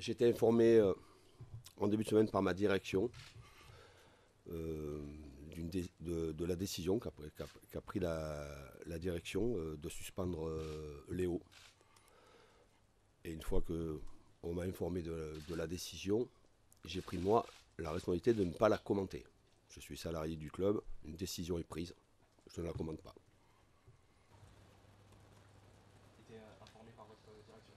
J'ai été informé euh, en début de semaine par ma direction euh, de, la décision qu'a qu'a pris la, direction euh, de suspendre Léo. Et une fois que on m'a informé de la décision, j'ai pris moi la responsabilité de ne pas la commenter. Je suis salarié du club, une décision est prise, je ne la commente pas. été euh, informé par votre direction.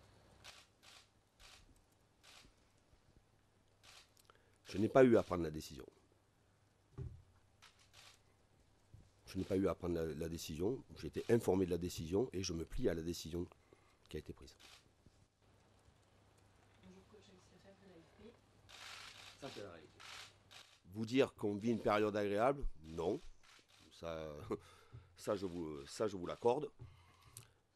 Je n'ai pas eu à prendre la décision. Je n'ai pas eu à prendre la, la décision. J'ai été informé de la décision et je me plie à la décision qui a été prise. Ça, c'est la réalité. Vous dire qu'on vit une période agréable, non. Ça, ça je vous, ça, je vous l'accorde.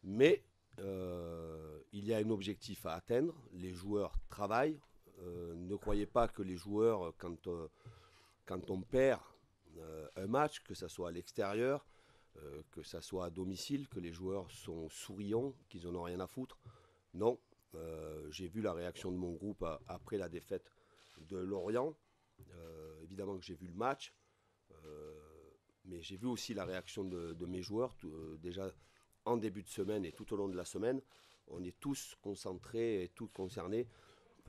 Mais euh, il y a un objectif à atteindre. Les joueurs travaillent. Euh, ne croyez pas que les joueurs, quand, euh, on perd euh, un match, que ce soit à l'extérieur, que ce soit à domicile, que les joueurs sont souriants, qu'ils n'en ont rien à foutre. Non. J'ai vu la réaction de mon groupe après la défaite de Lorient. Évidemment que j'ai vu le match, mais j'ai vu aussi la réaction de, mes joueurs. déjà en début de semaine et tout au long de la semaine, on est tous concentrés et tous concernés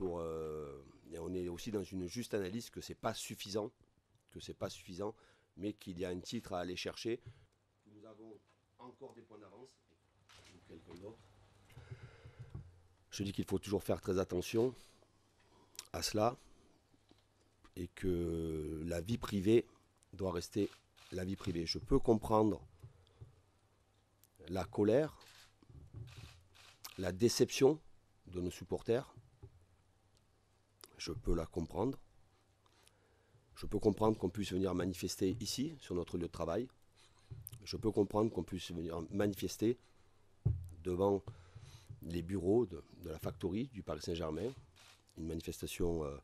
euh, et on est aussi dans une juste analyse que c'est pas suffisant, que c'est pas suffisant, mais qu'il y a un titre à aller chercher. Nous avons encore des points d'avance. ou quelqu'un d'autre. Je dis qu'il faut toujours faire très attention à cela et que la vie privée doit rester la vie privée. Je peux comprendre la colère, la déception de nos supporters. Je peux la comprendre. Je peux comprendre qu'on puisse venir manifester ici, sur notre lieu de travail. Je peux comprendre qu'on puisse venir manifester devant les bureaux de, la factory du Paris Saint-Germain. Une manifestation euh,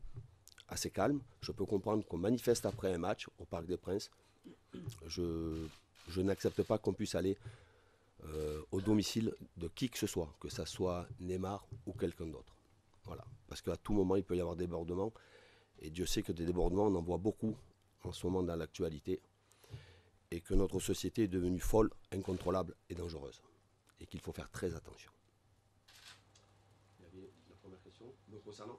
assez calme. Je peux comprendre qu'on manifeste après un match au Parc des Princes. Je, je n'accepte pas qu'on puisse aller euh, au domicile de qui que ce soit, que ça soit Neymar ou quelqu'un d'autre. Voilà. Parce qu'à tout moment, il peut y avoir des débordements. Et Dieu sait que des débordements, on en voit beaucoup en ce moment dans l'actualité. Et que notre société est devenue folle, incontrôlable et dangereuse. Et qu'il faut faire très attention. Il y avait la première question concernant